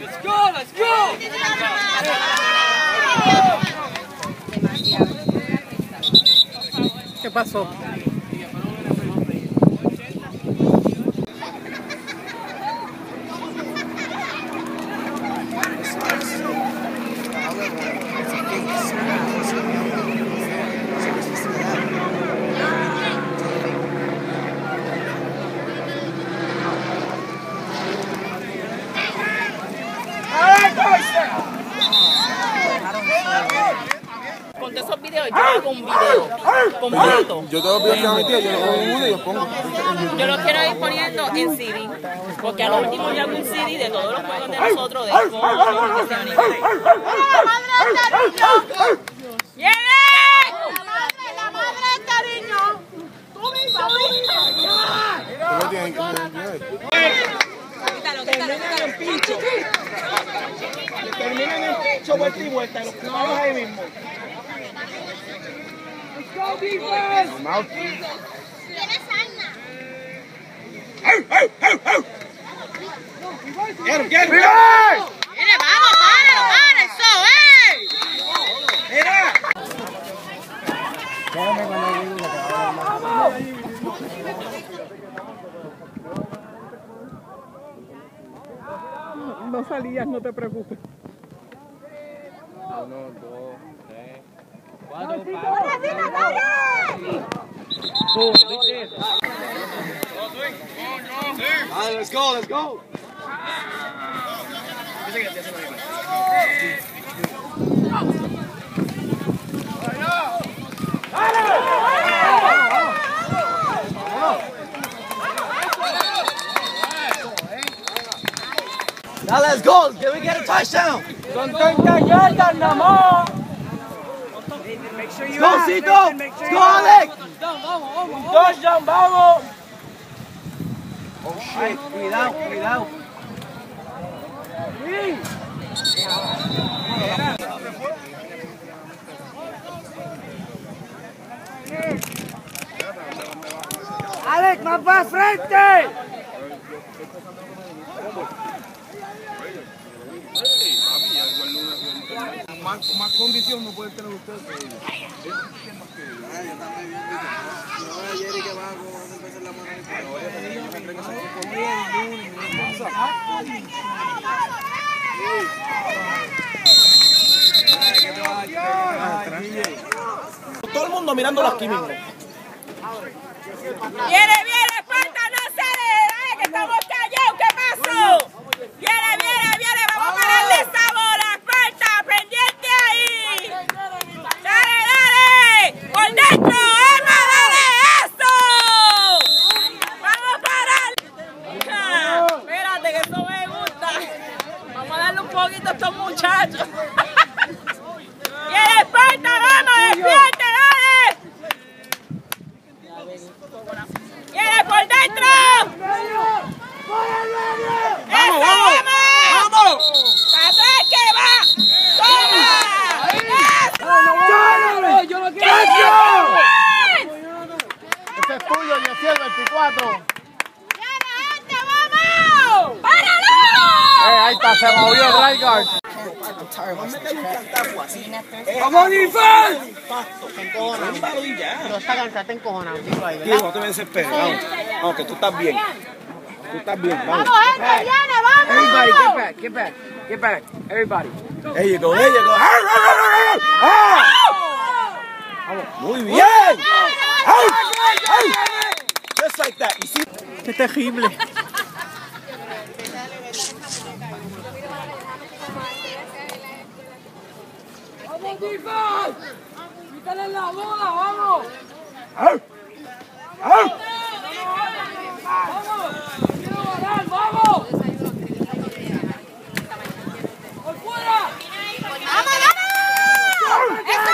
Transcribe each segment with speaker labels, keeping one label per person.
Speaker 1: Let's go, let's go.
Speaker 2: ¿Qué pasó?
Speaker 3: Esos videos, yo hago un video completo.
Speaker 4: Yo tengo videos a mi tía, yo pongo uno y los pongo.
Speaker 3: Yo lo quiero ir poniendo en CD, porque a lo último yo hago un CD de todos los juegos de nosotros, de cómo, que se a.
Speaker 5: La madre del cariño. Tú
Speaker 4: que-
Speaker 3: Quítalo, quítalo, quítalo, el pincho.
Speaker 1: Terminan el pincho, vuelta y vuelta. Los clavamos ahí mismo.
Speaker 2: No salías, no te preocupes.
Speaker 1: Ah, let's go, let's go. Now let's go. Can we get a touchdown? Go, Alex.
Speaker 2: Touchdown, vamos.
Speaker 1: Oh shit. Cuidado, cuidado.
Speaker 2: Alex, más para frente.
Speaker 4: Más, más condición no pueden tener ustedes.
Speaker 1: Todo el mundo mirando aquí mismo.
Speaker 3: Viene, viene, Esparta, no se le da, que estamos callados, ¿qué pasó? Viene, viene, viene, vamos a pararle esa bola, Esparta, pendiente ahí. Dale, dale, por dentro, Emma, dale eso. Vamos a parar. Ah, Espérate, que eso me gusta. Vamos a darle un poquito a estos muchachos. Viene, Esparta, vamos, despierte, dale. ¡Viene por dentro! ¡Vamos, vamos! ¡Vamos! ¡Atrás que va! ¡Toma!
Speaker 2: ¡Yo lo quiero!
Speaker 4: Ese es tuyo, yo soy el 24.
Speaker 5: ¡Viene, gente, vamos!
Speaker 3: ¡Páralo!
Speaker 4: ahí está, se movió el right guard.
Speaker 2: ¡Vamos, defense! No está cansada, está encojonado,
Speaker 1: Tío, no te me desesperes. Vamos. Vamos, que tú estás bien. Tú estás bien. Vamos.
Speaker 5: ¡Vamos, gente, viene, vamos!
Speaker 2: Everybody, get back, get back, get back. Everybody.
Speaker 1: There you go, there you go. Ah! Vamos, muy bien. Out, out. Just like that. You see?
Speaker 2: Qué terrible. ¡Vamos, defense! ¡Quítale la bola, vamos!
Speaker 1: Out. Out.
Speaker 2: ¡Vamos! ¡Quiero ganar, vamos! ¡Por fuera!
Speaker 5: ¡Vamos, vamos! ¡Eso,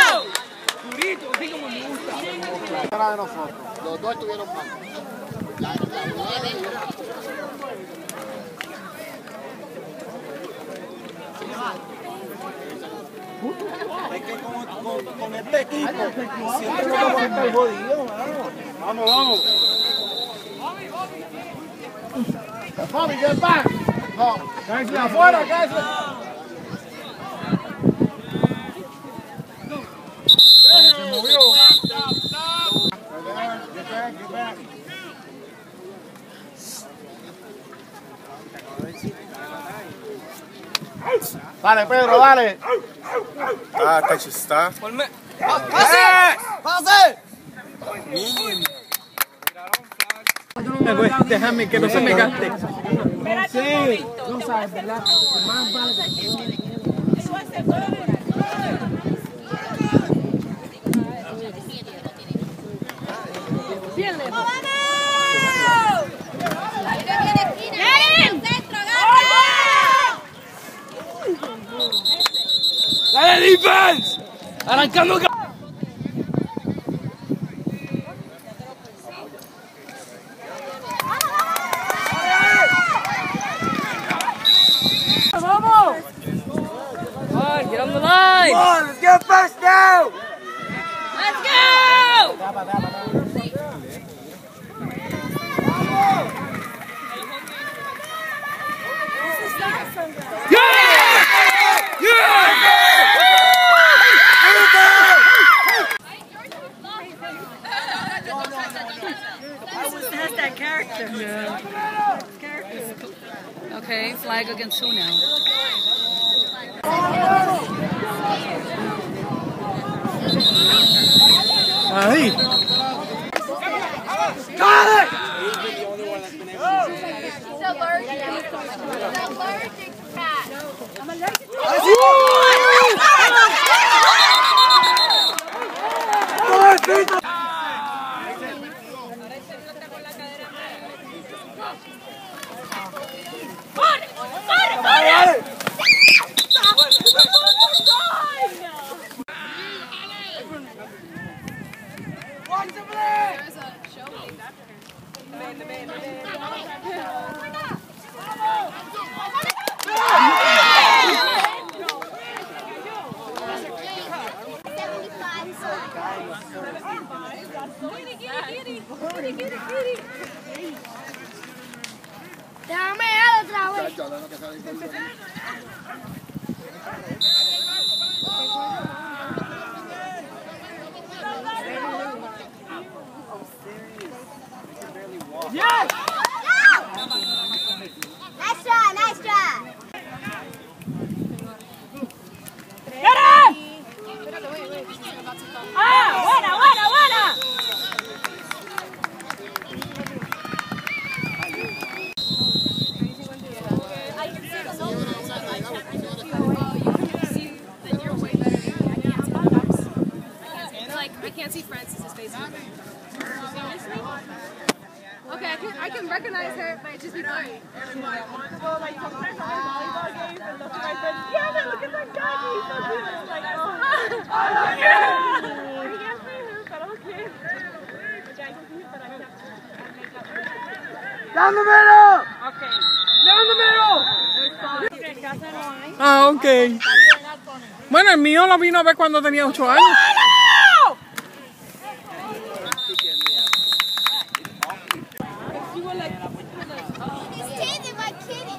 Speaker 5: vamos!
Speaker 2: Durito, así como me gusta.
Speaker 4: Era de nosotros. Los dos estuvieron mal. La, la.
Speaker 1: Es que con, con, con este equipo siempre nos vamos a estar jodidos.
Speaker 6: Vamos, vamos.
Speaker 4: Bobby, get back. No. Cállate afuera, cállate. Se movió. Get back, get back. Dale, Pedro, dale.
Speaker 6: Ah, Cacho está.
Speaker 1: Déjame que no se me gaste.
Speaker 3: Momento. No sabes, ¿verdad?
Speaker 2: ¡Dale, defense! Arrancando. ca- ¡Vamos! On, get on the line!
Speaker 1: Come on, let's get first down.
Speaker 3: Let's go!
Speaker 7: Okay, flag against who now?
Speaker 1: Ahí.
Speaker 5: He's allergic. An allergic cat. I'm allergic to
Speaker 8: cats. get it,
Speaker 3: get otra vez. Yes! Well, volleyball games I'm.
Speaker 1: Down the middle.
Speaker 2: Okay. Down the middle.
Speaker 9: Ah. Bueno, el mío lo vino a ver cuando tenía 8 años.
Speaker 5: He's changing my kitty.